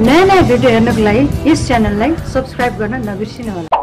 नयाँ नयाँ भिडियो हेर्नको लागि यस च्यानललाई सब्सक्राइब गर्न नबिर्सिनुहोला।